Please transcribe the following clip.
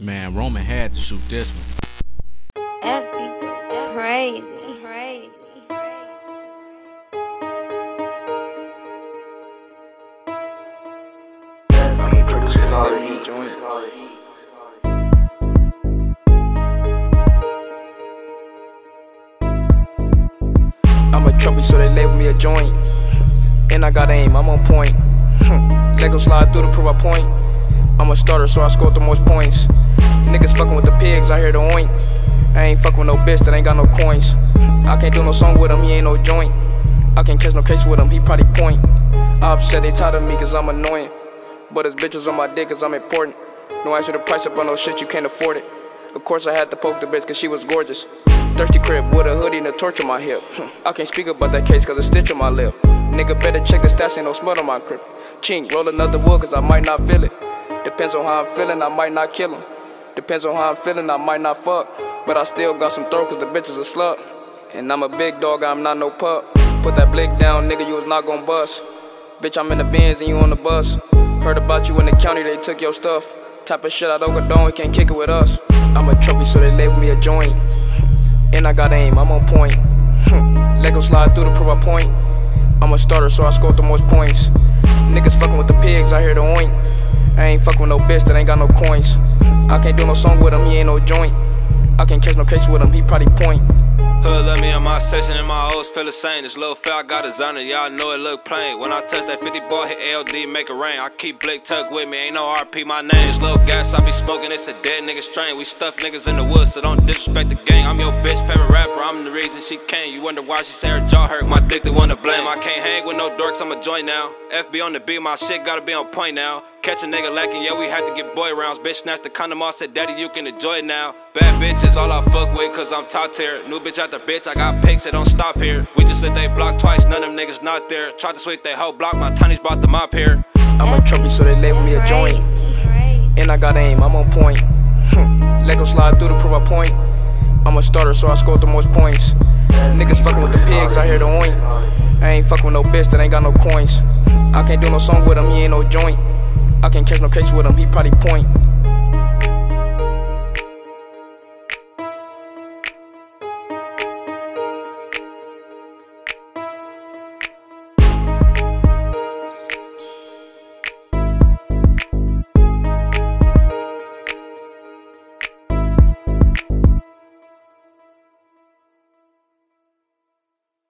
Man, Roman had to shoot this one. FB go crazy. Crazy. I'ma try this shit out me joint. I'm a trophy, so they label me a joint. And I got aim, I'm on point. Hmm. Lego slide through to prove a point. I'm a starter, so I scored the most points. Niggas fucking with the pigs, I hear the oink. I ain't fucking with no bitch that ain't got no coins. I can't do no song with him, he ain't no joint. I can't catch no case with him, he probably point. I upset they tired of me cause I'm annoying. But his bitches on my dick cause I'm important. No answer the price up on no shit, you can't afford it. Of course I had to poke the bitch cause she was gorgeous. Thirsty crib with a hoodie and a torch on my hip. Hmm, I can't speak about that case cause a stitch on my lip. Nigga better check the stats, ain't no smut on my crib. Chxnk, roll another wood cause I might not feel it. Depends on how I'm feeling, I might not kill him. Depends on how I'm feeling, I might not fuck. But I still got some throat cause the bitch is a slut. And I'm a big dog, I'm not no pup. Put that blick down, nigga, you was not gon' bust. Bitch, I'm in the Benz and you on the bus. Heard about you in the county, they took your stuff. Type of shit I don't condone, can't kick it with us. I'm a trophy, so they label me a joint. And I got aim, I'm on point. Hmm, Lego slide through to prove a point. I'm a starter, so I scored the most points. Niggas fucking with the pigs, I hear the oink. I ain't fucking with no bitch that ain't got no coins. I can't do no song with him, he ain't no joint. I can't catch no case with him, he probably point. Hood let me in my section and my hoes feel the same. This little fair I got designer, y'all know it look plain. When I touch that 50 ball, hit LD, make it rain. I keep Blake Tuck with me, ain't no RP my name. This little gas I be smoking, it's a dead nigga strain. We stuff niggas in the woods, so don't disrespect the gang. I'm your bitch favorite rapper, I'm the reason she came. You wonder why she say her jaw hurt, my dick the one to blame. I can't hang with no dorks, I'm a joint now. FB on the beat, my shit gotta be on point now. Catch a nigga lacking, yeah, we had to get boy rounds. Bitch snatched the condom off, said, Daddy, you can enjoy it now. Bad bitches, all I fuck with, cause I'm top tier. New bitch after bitch, I got pics, it don't stop here. We just lit they block twice, none of them niggas not there. Tried to sweep they whole block, my tony's brought the mop here. I'm a trophy, so they label me a joint. And I got aim, I'm on point. Hmm, Lego slide through to prove a point. I'm a starter, so I scored the most points. Niggas fucking with the pigs, I hear the oink. I ain't fucking with no bitch that ain't got no coins. Hmm, I can't do no song with him, he ain't no joint. I can't catch no case with him, he probably point.